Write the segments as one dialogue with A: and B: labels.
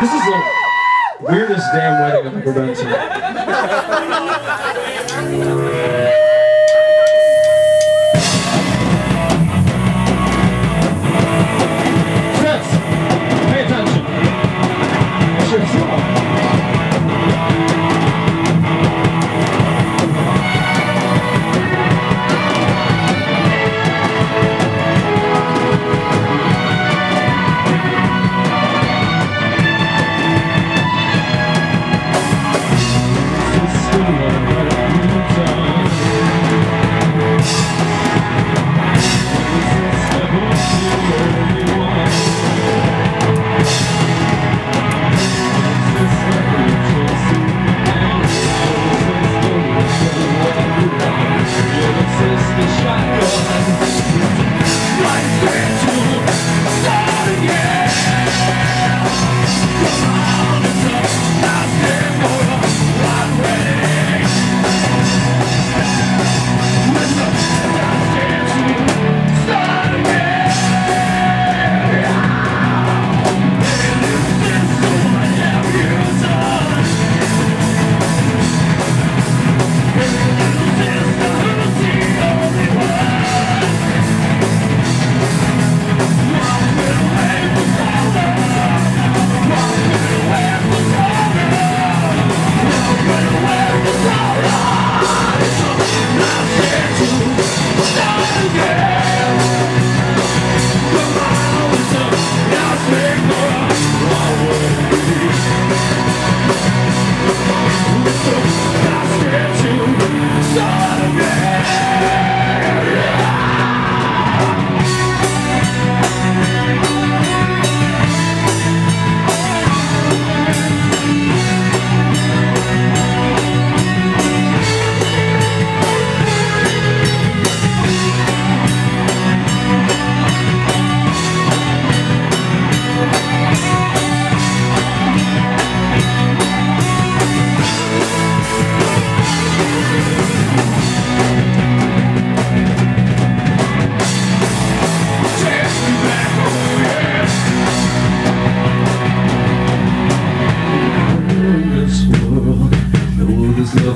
A: This is the weirdest damn wedding I've ever been to.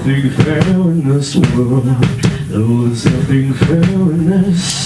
A: nothing fair
B: in this world. There was nothing fair in this.